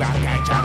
back at ya.